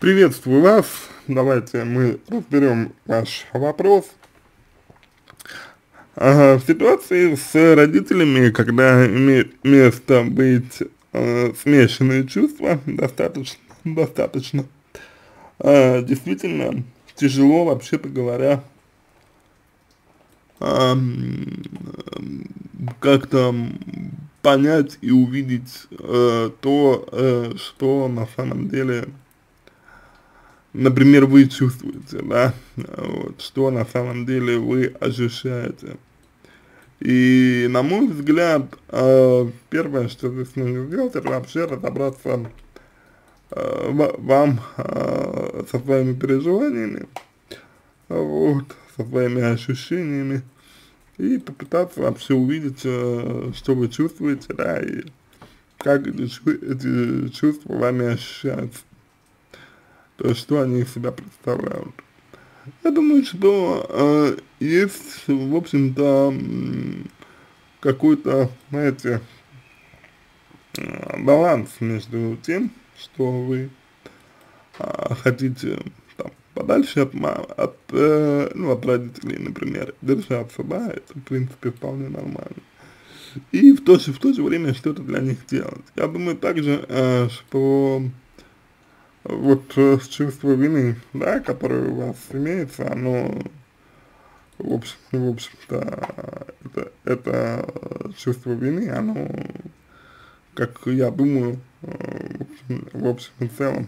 Приветствую вас. Давайте мы разберем ваш вопрос. в ситуации с родителями, когда имеет место быть э, смешанные чувства, достаточно, достаточно, э, действительно тяжело, вообще-то говоря, э, как-то понять и увидеть э, то, э, что на самом деле, например, вы чувствуете, да, вот, что на самом деле вы ощущаете. И на мой взгляд, э, первое, что здесь нужно сделать, это вообще разобраться э, вам э, со своими переживаниями, вот, со своими ощущениями, и попытаться вообще увидеть, э, что вы чувствуете, да, и как эти, эти чувства вами ощущаются, то что они из себя представляют. Я думаю, что э, есть, в общем-то, какой-то, знаете, баланс между тем, что вы э, хотите подальше от, от, э, ну, от родителей, например, держаться, да, это, в принципе, вполне нормально. И в то же, в то же время что-то для них делать. Я думаю также, э, что вот э, чувство вины, да, которое у вас имеется, оно, в общем, в общем-то, это, это чувство вины, оно, как я думаю, э, в общем и целом,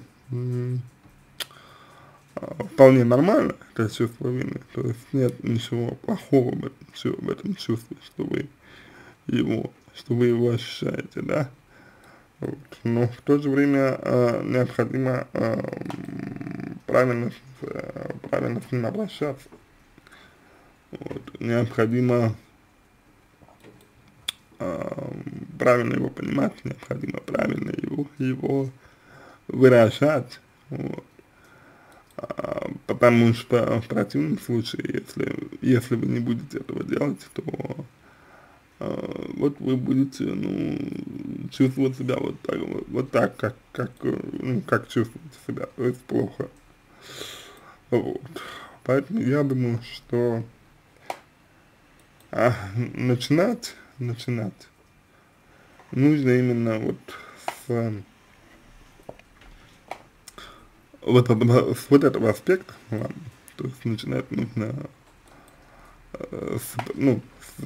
вполне нормально, это чувство вины, то есть нет ничего плохого в этом, в этом чувстве, что вы его, что вы его ощущаете, да, вот. но в то же время э, необходимо э, правильно, э, правильно с ним обращаться, вот. необходимо э, правильно его понимать, необходимо правильно его, его выражать, вот потому что в противном случае, если, если вы не будете этого делать, то э, вот вы будете, ну, чувствовать себя вот так, вот, так, как, как, ну, как чувствуете себя, то есть плохо. Вот. Поэтому я думаю, что а, начинать, начинать нужно именно вот с вот, с вот этого аспекта, ладно, то есть начинать нужно э, с, ну, с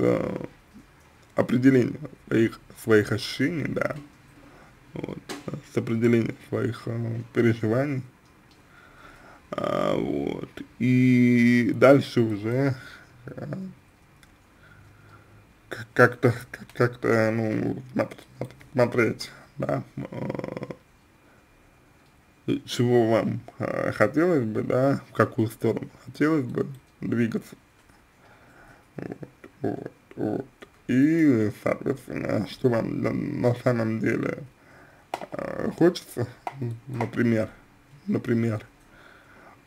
определения своих, своих ощущений, да, вот, с определения своих э, переживаний, а, вот, и дальше уже э, как-то, как-то, ну, смотреть, да, э, чего вам э, хотелось бы, да, в какую сторону хотелось бы двигаться. Вот, вот, вот. И, соответственно, что вам на, самом деле э, хочется, например, например,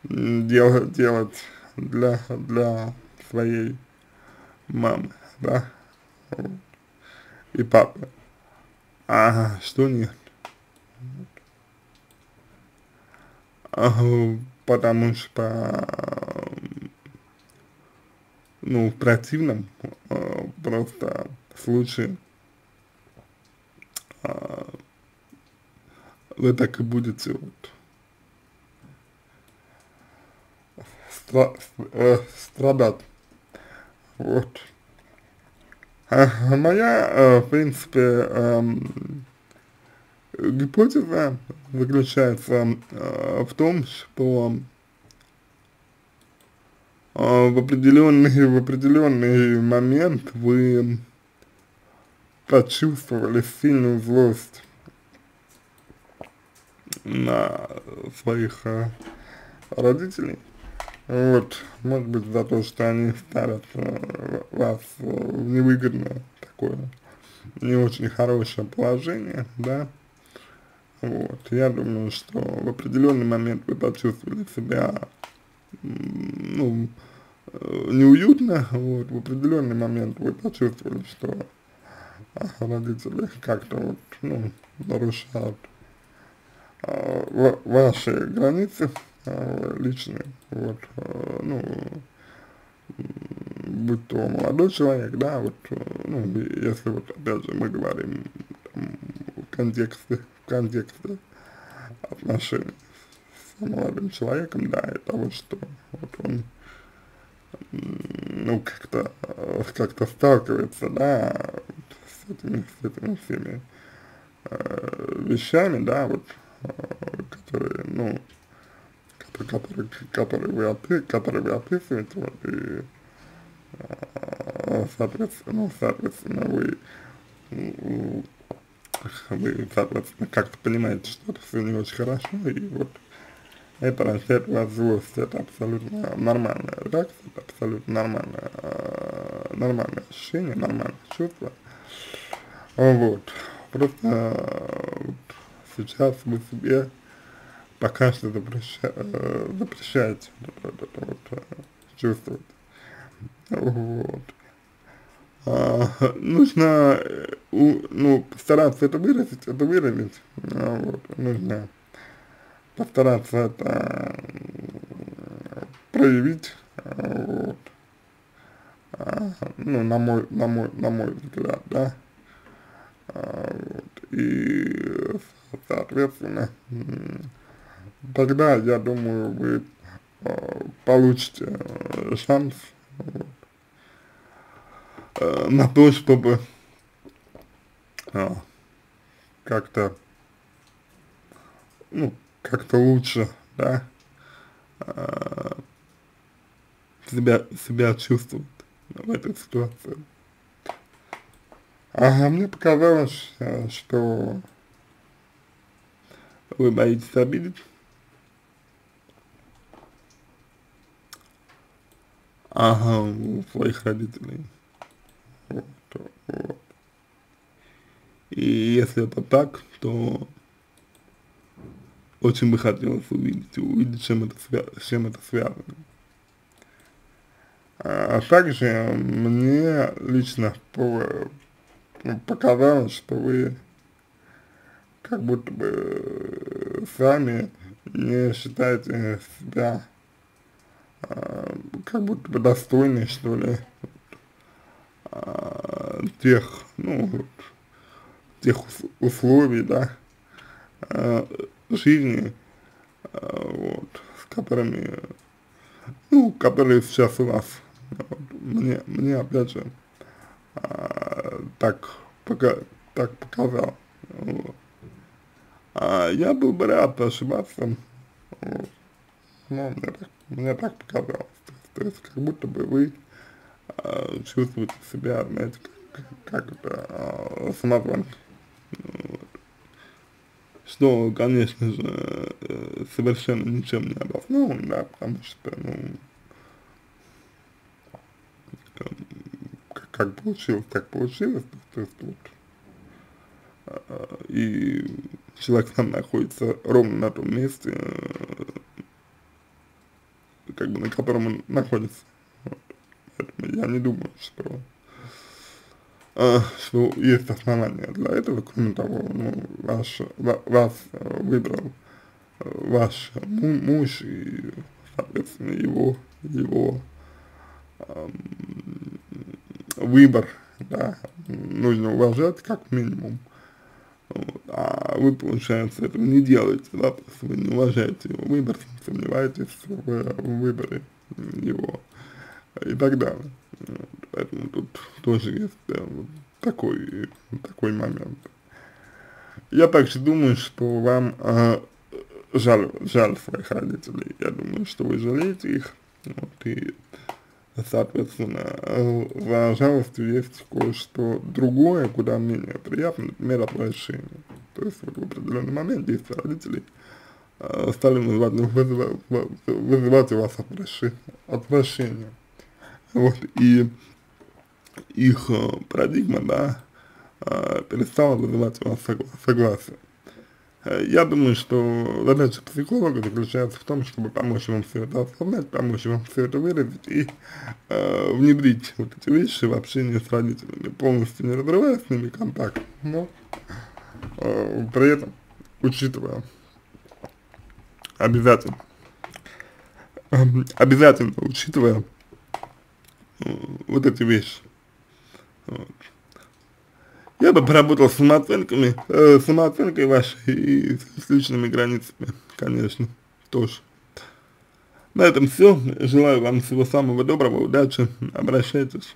делать, делать для, для своей мамы, да, и папы, а что нет. потому что, ну, в противном э, просто случае э, вы так и будете вот стра э, страдать. Вот. А моя, в принципе, эм, гипотеза заключается э, в том, что э, в определенный, в определенный момент вы почувствовали сильную злость на своих э, родителей. Вот, может быть, за то, что они ставят э, вас в невыгодное такое, не очень хорошее положение, да, вот, я думаю, что в определенный момент вы почувствовали себя, ну, э, неуютно, вот, в определенный момент вы почувствовали, что родители как-то вот, ну, нарушают э, ваши границы э, личные, вот, э, ну, будь то молодой человек, да, вот, ну, если вот, опять же, мы говорим там, в контексте, в контексте отношений с молодым человеком, да, и того, что вот он, ну, как-то, как-то сталкивается, да, с этими, с этими всеми э, вещами, да, вот, э, которые, ну, которые, которые, вы, опи которые вы описываете, вот, и, э, соответственно, ну, соответственно, вы, вы, соответственно, как-то понимаете, что это все не очень хорошо, и вот это растет у вас злость, это абсолютно нормальная реакция, это абсолютно нормальное, э, нормальное ощущение, нормальное чувство. Вот. Просто э, вот, сейчас вы себе пока что запреща, э, запрещаете это, это, вот, э, чувствовать. Вот. А, нужно у, ну, постараться это выразить, это выразить. А, вот, нужно постараться это проявить, вот, а, ну, на мой, на мой, на мой взгляд, да, вот, и, соответственно, тогда, я думаю, вы получите шанс вот, э, на то, чтобы как-то, ну, как-то лучше, да, э, себя, себя чувствует в этой ситуации. А мне показалось, э, что вы боитесь обидеть. Ага, своих родителей. Вот, вот. И если это так, то очень бы хотелось увидеть, увидеть, чем это, с чем это связано. А, а также мне лично по, показалось, что вы как будто бы сами не считаете себя а, как будто бы достойны, что ли, а, тех, ну, тех условий, да, жизни, э, вот, с которыми, ну, которые сейчас у вас. Вот, мне, мне, опять же, а, так, пока, так показал. Вот. А я был бы рад ошибаться, вот. но мне так, мне так показалось. То есть, как будто бы вы а, чувствуете себя, знаете, как, как это, а, что, конечно же, э, совершенно ничем не обоснован, да, потому что, ну, как получилось, так получилось, то есть вот, и человек сам находится ровно на том месте, э, как бы на котором он находится. Вот. Поэтому я не думаю, что что есть основания для этого, кроме того, ну, ваш, вас выбрал э, ваш муж и, соответственно, его, его э, выбор, да, нужно уважать как минимум. Вот, а вы, получается, этого не делаете, да, то есть вы не уважаете его выбор, сомневаетесь в, в выборе его и так далее. Поэтому тут тоже есть да, вот, такой, такой момент. Я также думаю, что вам э, жаль, жаль своих родителей. Я думаю, что вы жалеете их. Вот, и, соответственно, за жалостью есть кое-что другое, куда менее приятно, например, отвращение. То есть вот в определенный момент действия родителей э, стали вызывать, вызывать, вызывать у вас отвращение. Вот, и их э, парадигма, да, э, перестала вызывать у вас согласие. Э, я думаю, что задача психолога заключается в том, чтобы помочь вам все это осознать, помочь вам все это выразить и э, внедрить вот эти вещи в общение с родителями, полностью не разрывая с ними контакт, но э, при этом учитывая обязательно, обязательно учитывая вот эти вещи. Вот. Я бы поработал с самооценками, э, самооценкой вашей и с личными границами, конечно, тоже. На этом все. Желаю вам всего самого доброго, удачи, обращайтесь.